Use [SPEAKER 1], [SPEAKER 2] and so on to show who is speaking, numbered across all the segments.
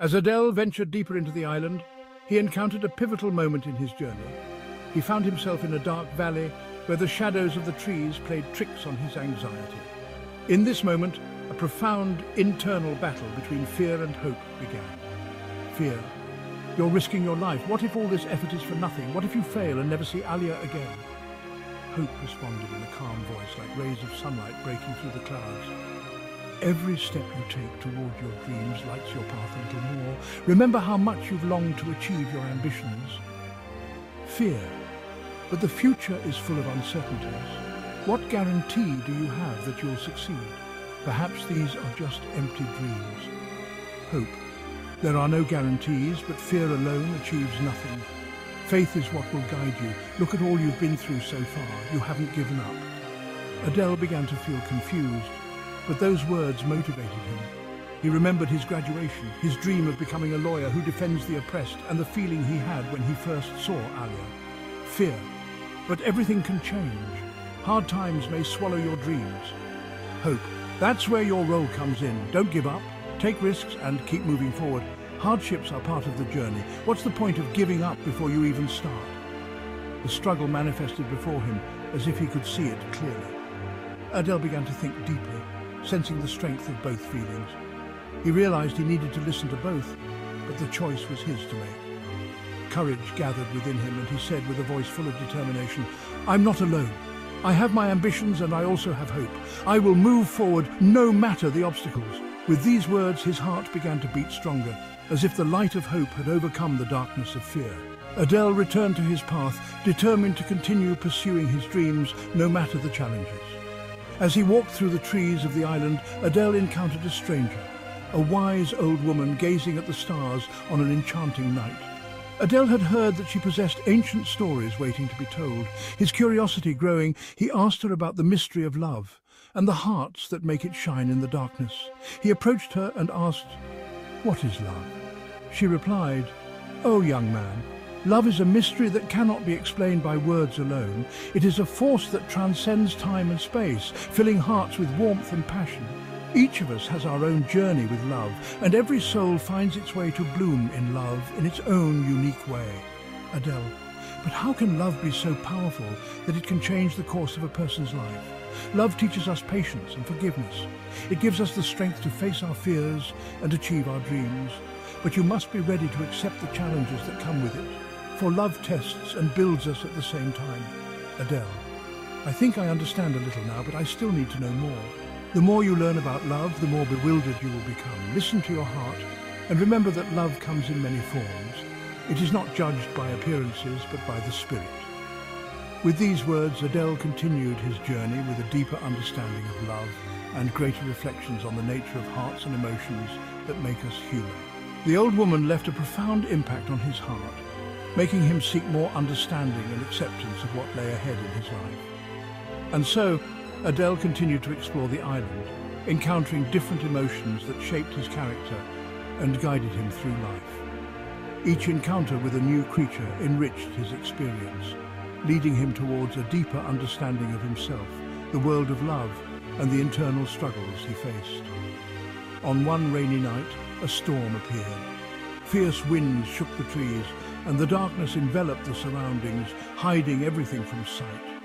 [SPEAKER 1] As Adele ventured deeper into the island, he encountered a pivotal moment in his journey. He found himself in a dark valley where the shadows of the trees played tricks on his anxiety. In this moment, a profound internal battle between fear and hope began. Fear. You're risking your life. What if all this effort is for nothing? What if you fail and never see Alia again? Hope responded in a calm voice like rays of sunlight breaking through the clouds. Every step you take toward your dreams lights your path a little more. Remember how much you've longed to achieve your ambitions. Fear. But the future is full of uncertainties. What guarantee do you have that you'll succeed? Perhaps these are just empty dreams. Hope. There are no guarantees, but fear alone achieves nothing. Faith is what will guide you. Look at all you've been through so far. You haven't given up. Adele began to feel confused, but those words motivated him. He remembered his graduation, his dream of becoming a lawyer who defends the oppressed, and the feeling he had when he first saw Alia. Fear. But everything can change. Hard times may swallow your dreams. Hope. That's where your role comes in. Don't give up. Take risks and keep moving forward. Hardships are part of the journey. What's the point of giving up before you even start? The struggle manifested before him as if he could see it clearly. Adele began to think deeply, sensing the strength of both feelings. He realized he needed to listen to both, but the choice was his to make. Courage gathered within him and he said with a voice full of determination, I'm not alone. I have my ambitions and I also have hope. I will move forward no matter the obstacles. With these words, his heart began to beat stronger, as if the light of hope had overcome the darkness of fear. Adele returned to his path, determined to continue pursuing his dreams, no matter the challenges. As he walked through the trees of the island, Adele encountered a stranger, a wise old woman gazing at the stars on an enchanting night. Adele had heard that she possessed ancient stories waiting to be told. His curiosity growing, he asked her about the mystery of love and the hearts that make it shine in the darkness. He approached her and asked, What is love? She replied, Oh, young man, love is a mystery that cannot be explained by words alone. It is a force that transcends time and space, filling hearts with warmth and passion. Each of us has our own journey with love, and every soul finds its way to bloom in love in its own unique way. Adele, but how can love be so powerful that it can change the course of a person's life? Love teaches us patience and forgiveness. It gives us the strength to face our fears and achieve our dreams. But you must be ready to accept the challenges that come with it. For love tests and builds us at the same time. Adele. I think I understand a little now, but I still need to know more. The more you learn about love, the more bewildered you will become. Listen to your heart and remember that love comes in many forms. It is not judged by appearances, but by the spirit. With these words, Adele continued his journey with a deeper understanding of love and greater reflections on the nature of hearts and emotions that make us human. The old woman left a profound impact on his heart, making him seek more understanding and acceptance of what lay ahead in his life. And so, Adele continued to explore the island, encountering different emotions that shaped his character and guided him through life. Each encounter with a new creature enriched his experience, leading him towards a deeper understanding of himself, the world of love, and the internal struggles he faced. On one rainy night, a storm appeared. Fierce winds shook the trees, and the darkness enveloped the surroundings, hiding everything from sight.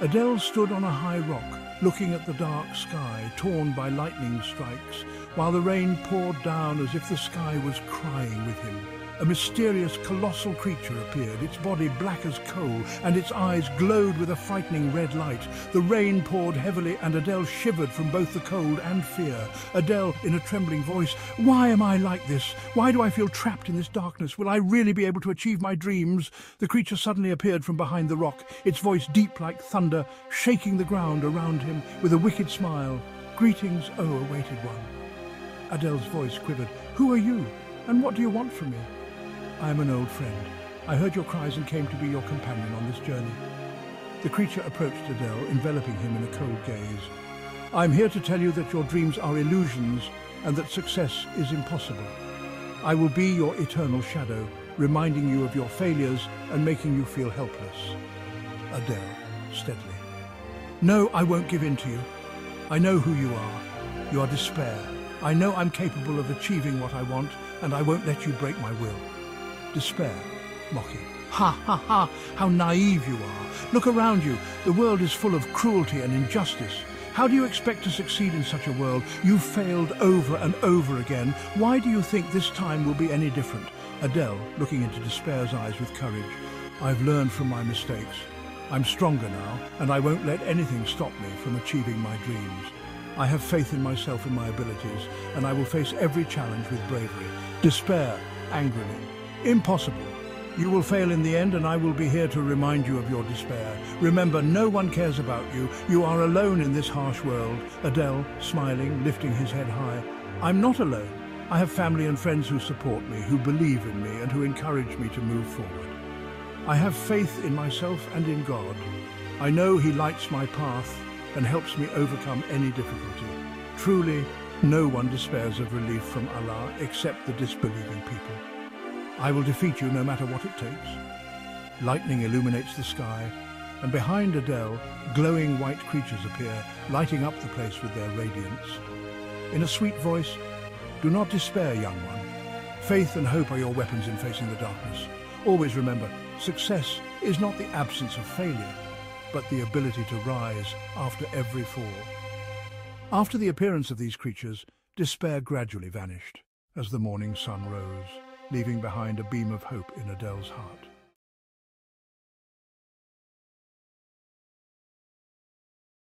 [SPEAKER 1] Adele stood on a high rock, looking at the dark sky, torn by lightning strikes, while the rain poured down as if the sky was crying with him a mysterious, colossal creature appeared, its body black as coal, and its eyes glowed with a frightening red light. The rain poured heavily, and Adele shivered from both the cold and fear. Adele, in a trembling voice, Why am I like this? Why do I feel trapped in this darkness? Will I really be able to achieve my dreams? The creature suddenly appeared from behind the rock, its voice deep like thunder, shaking the ground around him with a wicked smile. Greetings, O awaited one. Adele's voice quivered. Who are you? And what do you want from me? I am an old friend. I heard your cries and came to be your companion on this journey. The creature approached Adele, enveloping him in a cold gaze. I'm here to tell you that your dreams are illusions and that success is impossible. I will be your eternal shadow, reminding you of your failures and making you feel helpless. Adele, steadily. No, I won't give in to you. I know who you are. You are despair. I know I'm capable of achieving what I want, and I won't let you break my will. Despair, mocking. Ha ha ha, how naive you are. Look around you. The world is full of cruelty and injustice. How do you expect to succeed in such a world? You've failed over and over again. Why do you think this time will be any different? Adele, looking into despair's eyes with courage. I've learned from my mistakes. I'm stronger now, and I won't let anything stop me from achieving my dreams. I have faith in myself and my abilities, and I will face every challenge with bravery. Despair, angrily. Impossible. You will fail in the end, and I will be here to remind you of your despair. Remember, no one cares about you. You are alone in this harsh world. Adele, smiling, lifting his head high. I'm not alone. I have family and friends who support me, who believe in me, and who encourage me to move forward. I have faith in myself and in God. I know He lights my path and helps me overcome any difficulty. Truly, no one despairs of relief from Allah except the disbelieving people. I will defeat you no matter what it takes. Lightning illuminates the sky, and behind Adele, glowing white creatures appear, lighting up the place with their radiance. In a sweet voice, do not despair, young one. Faith and hope are your weapons in facing the darkness. Always remember, success is not the absence of failure, but the ability to rise after every fall. After the appearance of these creatures, despair gradually vanished as the morning sun rose leaving behind a beam of hope in Adele's heart.